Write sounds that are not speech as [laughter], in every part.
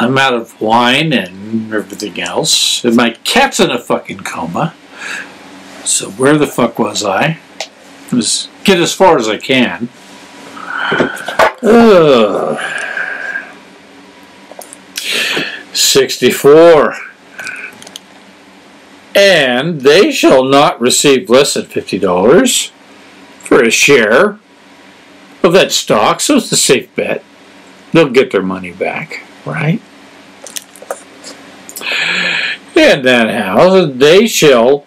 I'm out of wine and everything else. And my cat's in a fucking coma. So where the fuck was I? Just get as far as I can. Ugh. 64. And they shall not receive less than $50 for a share of that stock, so it's a safe bet. They'll get their money back, right? In that house, they shall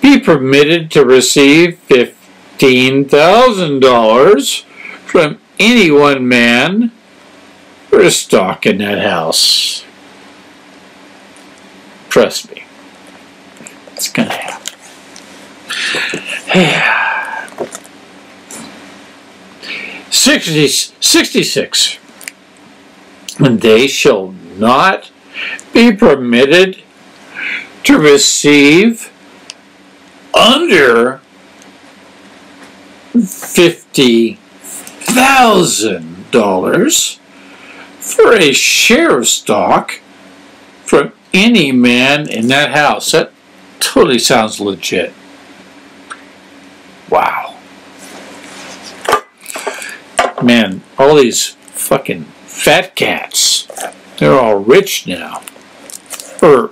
be permitted to receive $15,000 from any one man for a stock in that house. Trust me. It's going to happen. [sighs] 60, 66. And they shall not be permitted to receive under $50,000 for a share of stock from any man in that house. That totally sounds legit. Wow. Man, all these fucking fat cats, they're all rich now. Or,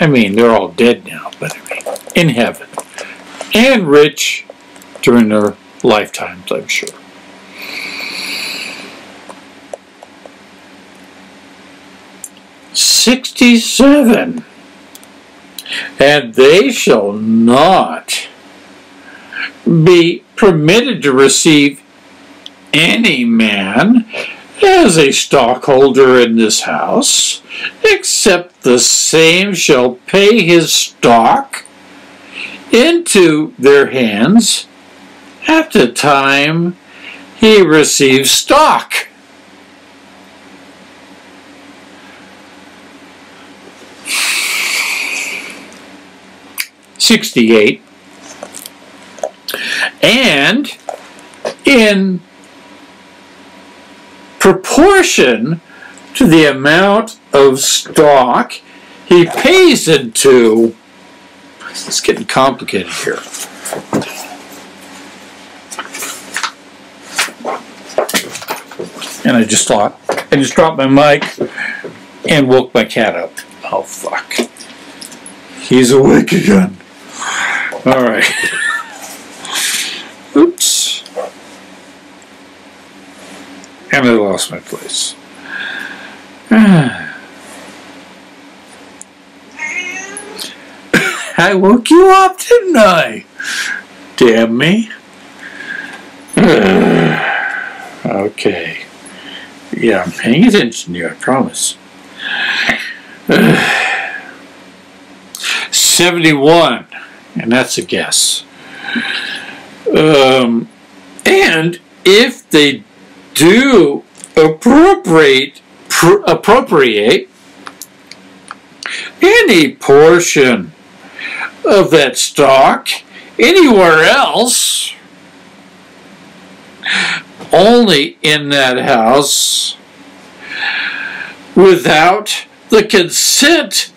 I mean, they're all dead now, but I mean, in heaven. And rich during their lifetimes, I'm sure. Sixty-seven. And they shall not be permitted to receive any man as a stockholder in this house, except the same shall pay his stock into their hands at the time he receives stock. Sixty-eight, and in proportion to the amount of stock he pays into. It's getting complicated here. And I just thought, I just dropped my mic and woke my cat up. Oh, fuck. He's awake again. All right. [laughs] Oops. And I lost my place. [sighs] I woke you up, didn't I? Damn me. [sighs] okay. Yeah, I'm paying attention here, I promise. [sighs] 71, and that's a guess. Um, and if they do appropriate pr appropriate any portion of that stock anywhere else only in that house without the consent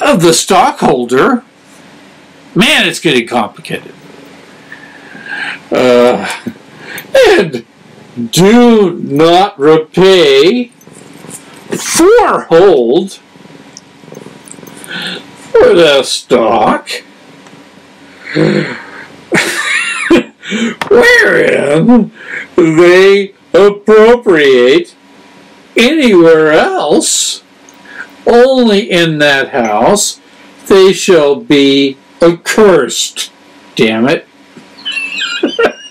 of the stockholder man it's getting complicated. Uh, [laughs] and do not repay. For hold for the stock. [laughs] Wherein they appropriate anywhere else. Only in that house they shall be accursed. Damn it [laughs]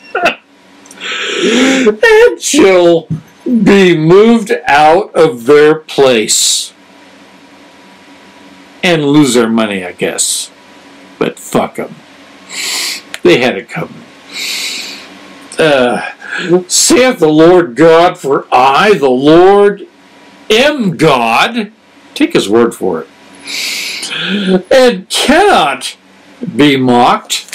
and shall be moved out of their place and lose their money, I guess. But fuck them. They had it coming. Uh, saith the Lord God, for I, the Lord, am God. Take his word for it. And cannot be mocked.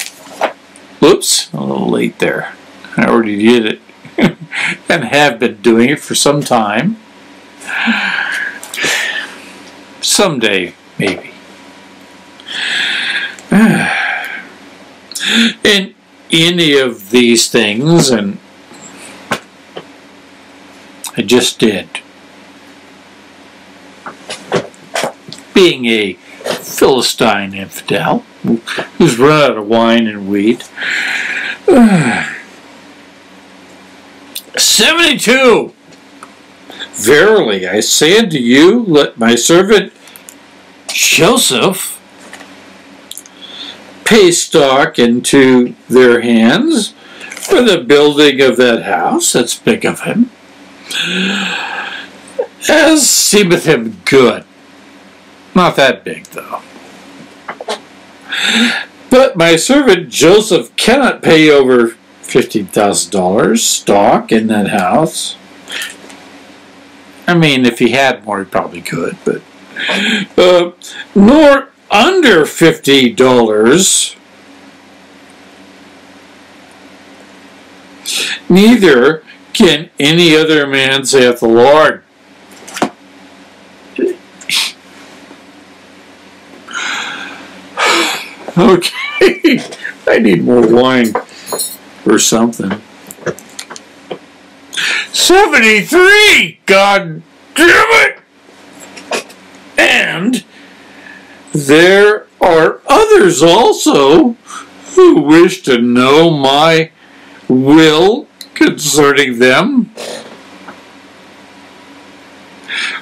Oops, a little late there. I already did it [laughs] and have been doing it for some time. Someday, maybe. [sighs] In any of these things, and I just did. Being a Philistine infidel who's run out of wine and wheat. [sighs] 72. Verily, I say unto you, let my servant Joseph pay stock into their hands for the building of that house. That's big of him. As seemeth him good. Not that big, though. But my servant Joseph cannot pay over $15,000 stock in that house. I mean, if he had more, he probably could, but. Uh, nor under $50. Neither can any other man, saith the Lord. [sighs] Okay, [laughs] I need more wine or something. 73! God damn it! And there are others also who wish to know my will concerning them.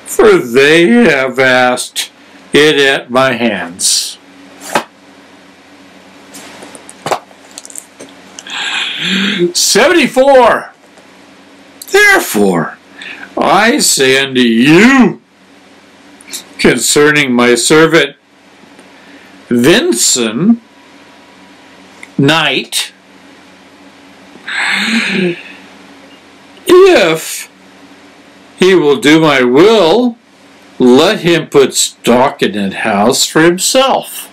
For they have asked it at my hands. Seventy-four. Therefore, I say unto you concerning my servant Vincent Knight, if he will do my will, let him put stock in that house for himself.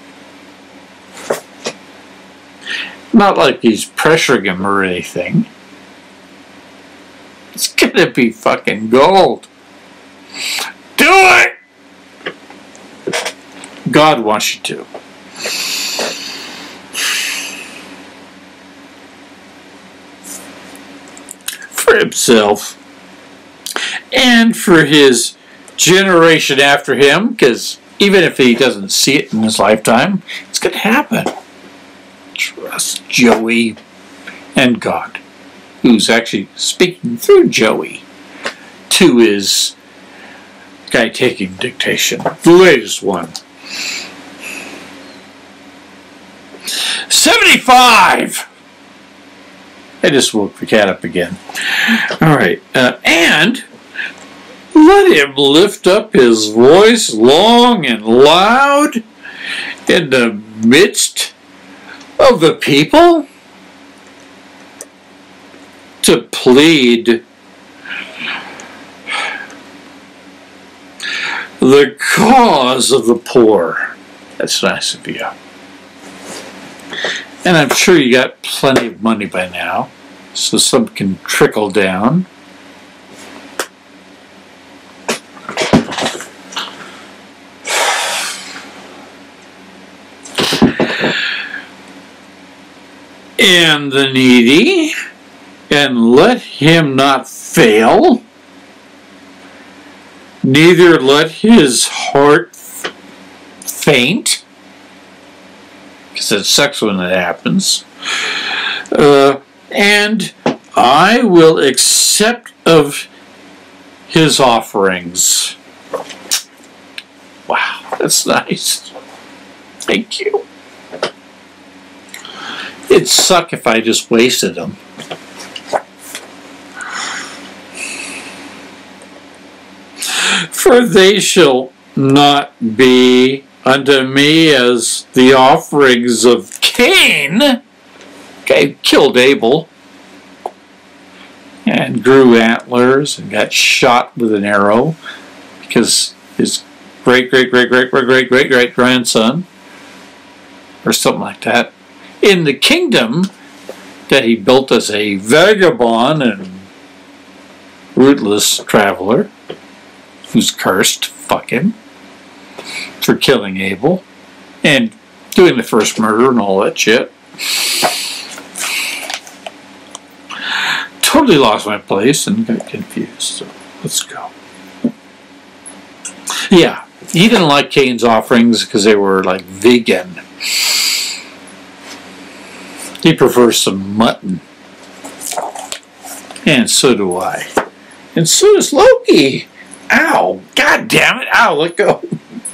Not like he's pressuring him or anything. It's gonna be fucking gold. Do it! God wants you to. For himself and for his generation after him, because even if he doesn't see it in his lifetime, it's going to happen. Trust Joey and God, who's actually speaking through Joey to his guy taking dictation, the latest one. 75! I just woke the cat up again. All right. Uh, and let him lift up his voice long and loud in the midst of the people to plead the cause of the poor. That's nice of you. And I'm sure you got plenty of money by now, so some can trickle down. And the needy, and let him not fail neither let his heart faint, because it sucks when that happens, uh, and I will accept of his offerings. Wow, that's [laughs] nice. Thank you. It'd suck if I just wasted them. For they shall not be unto me as the offerings of Cain. Okay, killed Abel and grew antlers and got shot with an arrow because his great, great, great, great, great, great, great, great grandson or something like that in the kingdom that he built as a vagabond and rootless traveler who's cursed, fuck him. for killing Abel and doing the first murder and all that shit. Totally lost my place and got confused. So let's go. Yeah, he didn't like Cain's offerings because they were like vegan. He prefers some mutton. And so do I. And so does Loki. Ow! God damn it! Ow! Let go.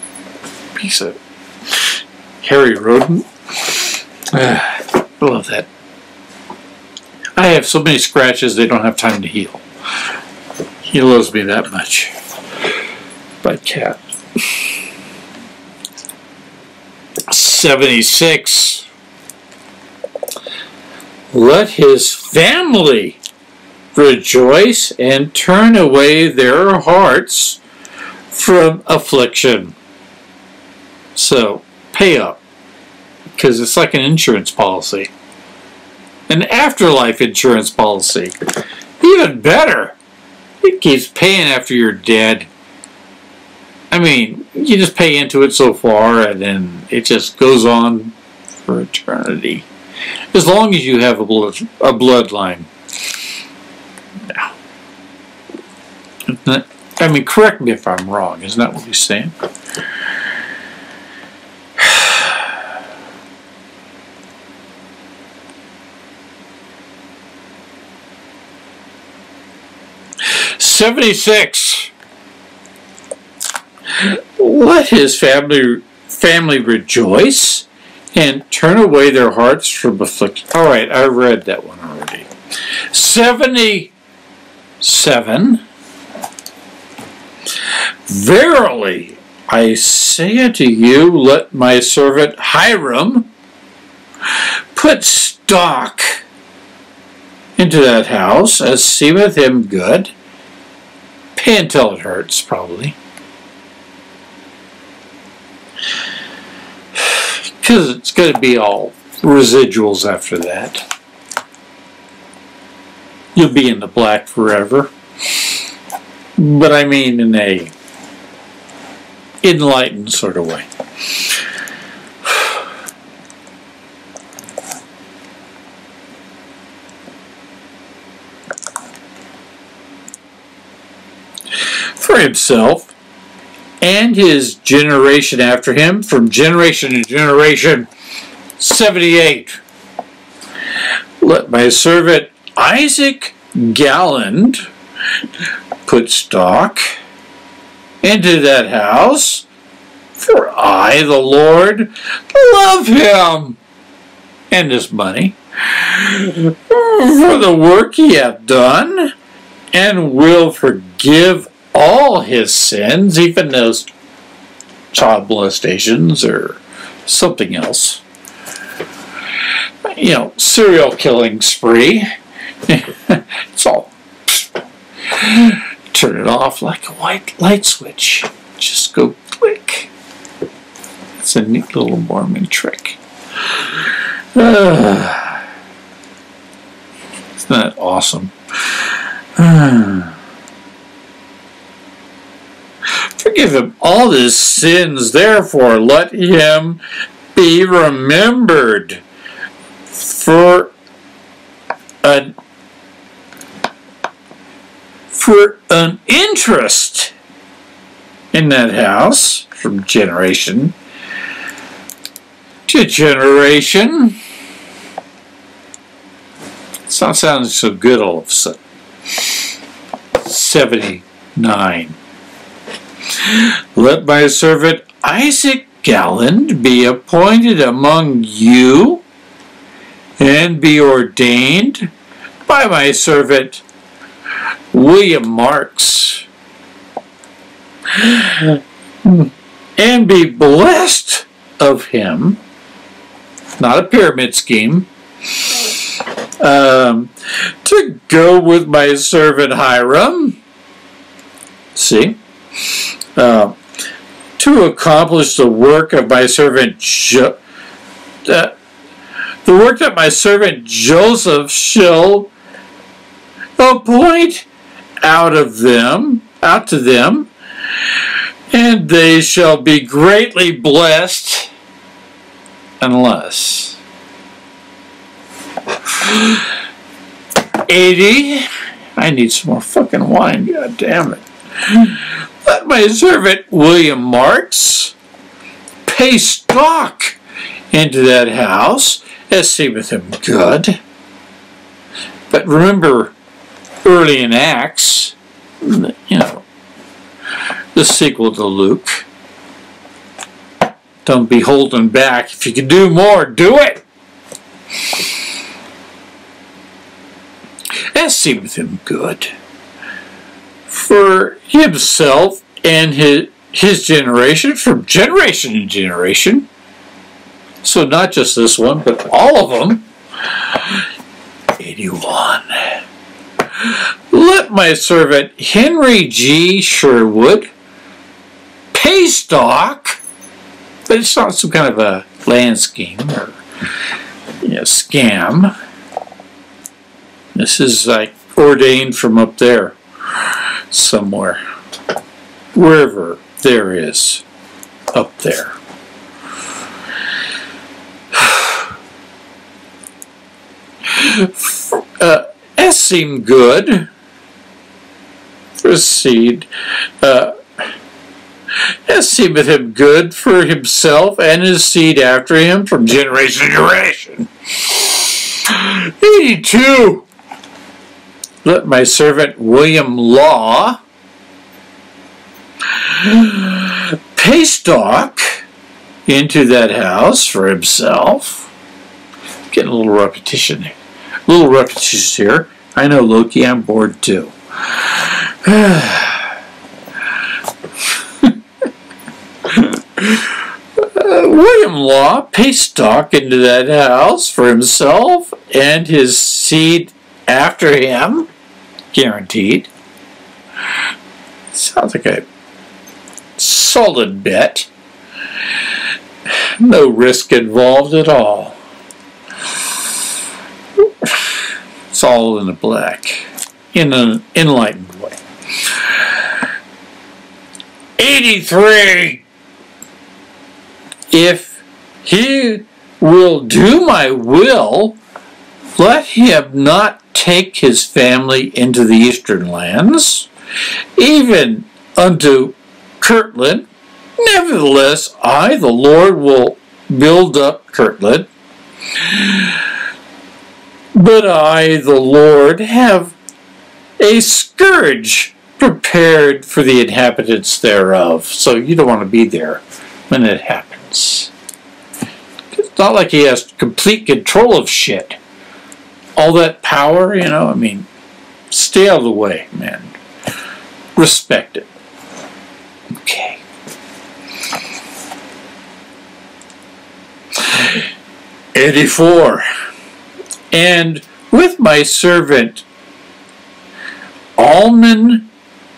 [laughs] Piece of hairy rodent. Uh, [sighs] I love that. I have so many scratches they don't have time to heal. He loves me that much. By cat. 76. Let his family rejoice and turn away their hearts from affliction. So, pay up. Because it's like an insurance policy. An afterlife insurance policy. Even better. It keeps paying after you're dead. I mean, you just pay into it so far and then it just goes on for eternity. As long as you have a, blood, a bloodline. I mean, correct me if I'm wrong. Isn't that what he's saying? Seventy-six. Let his family family rejoice and turn away their hearts from affliction. All right, I read that one already. Seventy-seven. Verily, I say unto you, let my servant Hyrum put stock into that house as seemeth him good. Pay until it hurts, probably. Because it's going to be all residuals after that. You'll be in the black forever. But I mean in a enlightened sort of way. [sighs] For himself and his generation after him, from generation to generation, 78. Let my servant Isaac Galland put stock into that house, for I, the Lord, love him and his money for the work he hath done, and will forgive all his sins, even those child molestations or something else. You know, serial killing spree. [laughs] it's all turn it off like a white light switch. Just go click. It's a neat little Mormon trick. Uh, [sighs] isn't that awesome? Uh, [sighs] forgive him all his sins, therefore let him be remembered for an for an interest in that house from generation to generation. It's not sounding so good all of a sudden. 79. Let my servant Isaac Galland be appointed among you and be ordained by my servant William Marks and be blessed of him, not a pyramid scheme, um, to go with my servant Hyrum. See? Uh, to accomplish the work of my servant jo- the work that my servant Joseph shall appoint out of them, out to them, and they shall be greatly blessed unless [sighs] 80 I need some more fucking wine god damn it let my servant William Marks pay stock into that house as seemeth him good but remember early in Acts you know the sequel to Luke. Don't be holding back. If you can do more, do it. As seemeth him good. For himself and his, his generation, from generation to generation. So not just this one, but all of them. 81. Let my servant Henry G. Sherwood pay stock, but it's not some kind of a land scheme or you know, scam. This is like ordained from up there somewhere, wherever there is up there. [sighs] uh, that seemed good. Proceed. Uh, it seemeth him good for himself and his seed after him from generation to generation. 82. Let my servant William Law pay stock into that house for himself. Getting a little repetition, a little repetitions here. I know, Loki, I'm bored too. [sighs] William Law pays stock into that house for himself and his seed after him, guaranteed. Sounds like a solid bet. No risk involved at all. It's all in the black, in an enlightened way. 83 if he will do my will, let him not take his family into the eastern lands, even unto Kirtland. Nevertheless, I, the Lord, will build up Kirtland. But I, the Lord, have a scourge prepared for the inhabitants thereof. So you don't want to be there when it happens. It's not like he has complete control of shit. All that power, you know, I mean, stay out of the way, man. Respect it. Okay. Eighty-four. And with my servant Almon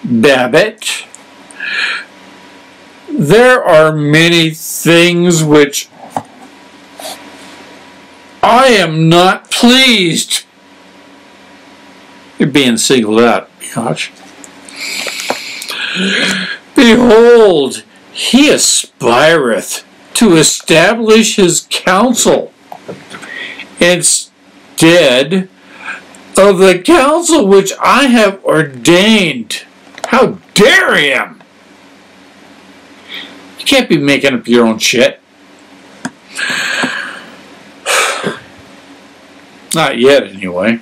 Babbitt, there are many things which I am not pleased. You're being singled out, gosh. Behold, he aspireth to establish his counsel instead of the counsel which I have ordained. How dare him! You can't be making up your own shit. Not yet, anyway.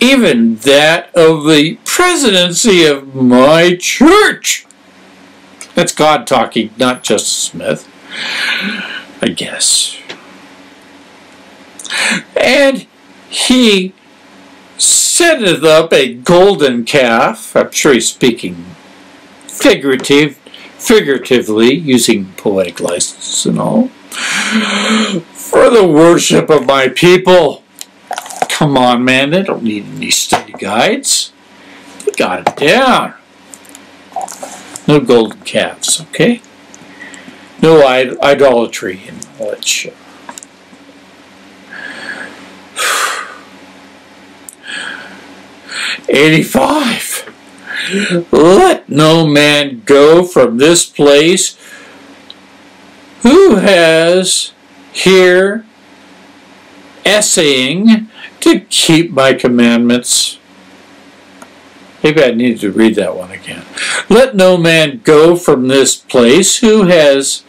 Even that of the presidency of my church. That's God talking, not Justice Smith. I guess. And he setteth up a golden calf. I'm sure he's speaking figurative figuratively, using poetic license and all, for the worship of my people. Come on, man, they don't need any study guides. They got it down. No golden calves, okay? No idolatry and all that. Eighty-five. Let no man go from this place who has here essaying to keep my commandments. Maybe I need to read that one again. Let no man go from this place who has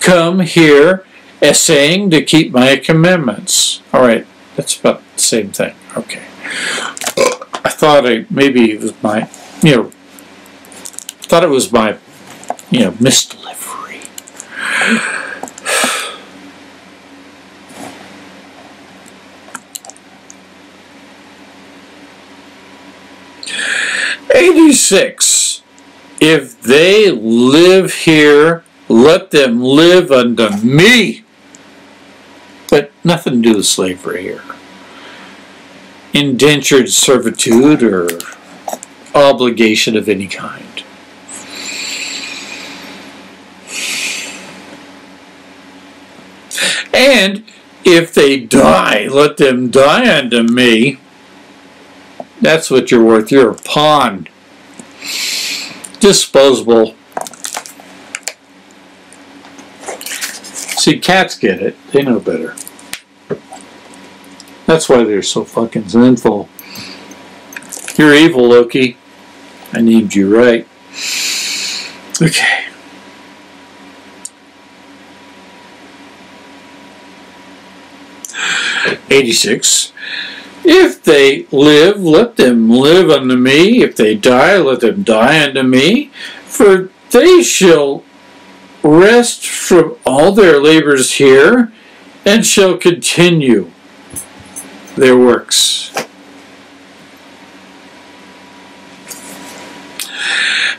come here essaying to keep my commandments. All right, that's about the same thing. Okay. I thought I maybe it was my, you know, thought it was my, you know, misdelivery. Eighty-six. If they live here, let them live unto me. But nothing to do with slavery here. Indentured servitude or obligation of any kind. And if they die, let them die unto me. That's what you're worth. You're a pawn. Disposable. See, cats get it. They know better. That's why they're so fucking sinful. You're evil, Loki. I named you right. Okay. Eighty-six. If they live, let them live unto me. If they die, let them die unto me. For they shall rest from all their labors here, and shall continue their works.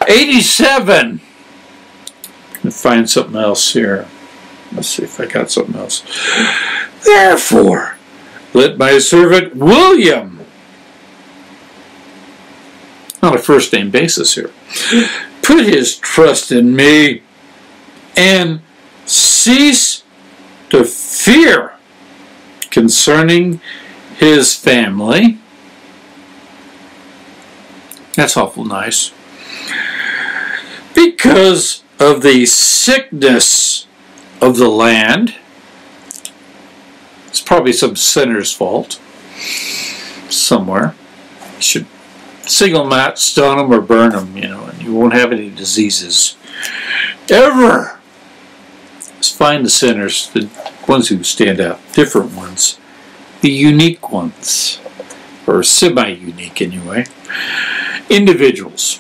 87. Let's find something else here. Let's see if I got something else. Therefore, let my servant William, on a first name basis here, put his trust in me and cease to fear concerning his family. That's awful nice. Because of the sickness of the land, it's probably some sinner's fault somewhere. You should single them out, stone them, or burn them, you know, and you won't have any diseases. Ever! Let's find the sinners, the ones who stand out, different ones the unique ones, or semi-unique anyway, individuals.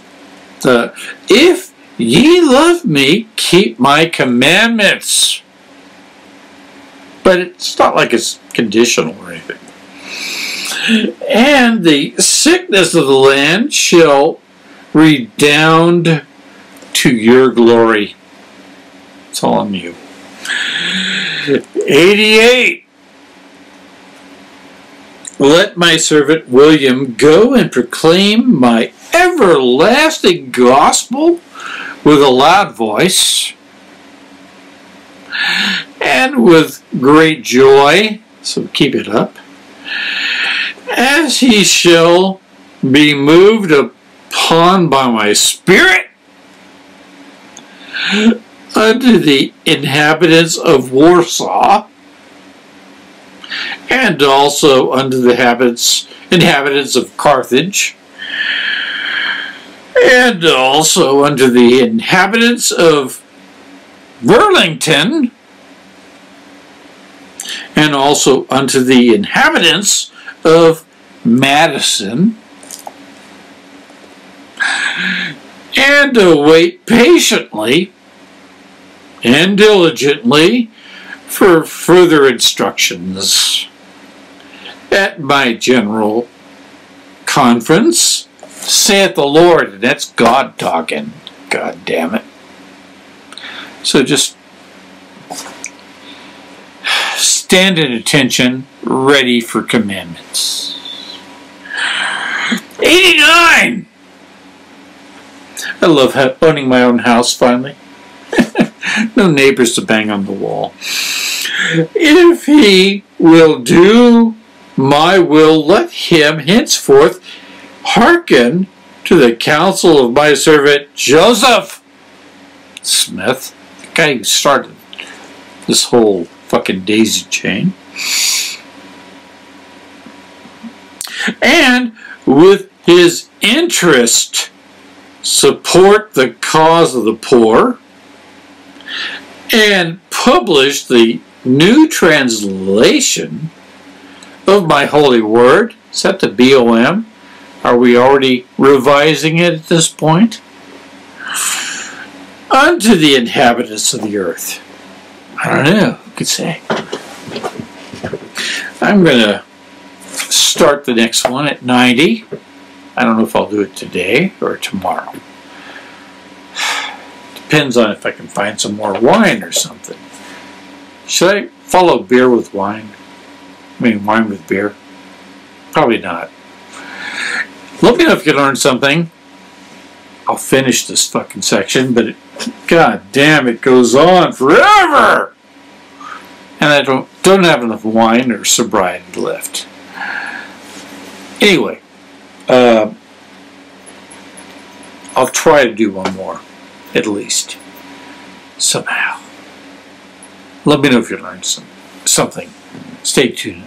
The, if ye love me, keep my commandments. But it's not like it's conditional or anything. And the sickness of the land shall redound to your glory. It's all on you. 88. Let my servant William go and proclaim my everlasting gospel with a loud voice and with great joy, so keep it up, as he shall be moved upon by my spirit unto the inhabitants of Warsaw and also unto the habits, inhabitants of Carthage, and also unto the inhabitants of Burlington, and also unto the inhabitants of Madison, and to wait patiently and diligently for further instructions at my general conference, saith the Lord, and that's God talking. God damn it. So just stand at attention, ready for commandments. 89! I love owning my own house finally. [laughs] no neighbors to bang on the wall. If he will do my will, let him henceforth hearken to the counsel of my servant Joseph Smith, the guy who started this whole fucking daisy chain. And with his interest, support the cause of the poor and publish the new translation of my holy word. Is that the BOM? Are we already revising it at this point? Unto the inhabitants of the earth. I don't know. Who could say? I'm going to start the next one at 90. I don't know if I'll do it today or tomorrow. Depends on if I can find some more wine or something. Should I follow beer with wine? I mean, wine with beer? Probably not. Let me know if you learned something. I'll finish this fucking section, but it, god damn, it goes on forever. And I don't don't have enough wine or sobriety left. Anyway, uh, I'll try to do one more, at least, somehow. Let me know if you learned some, something. Stay tuned.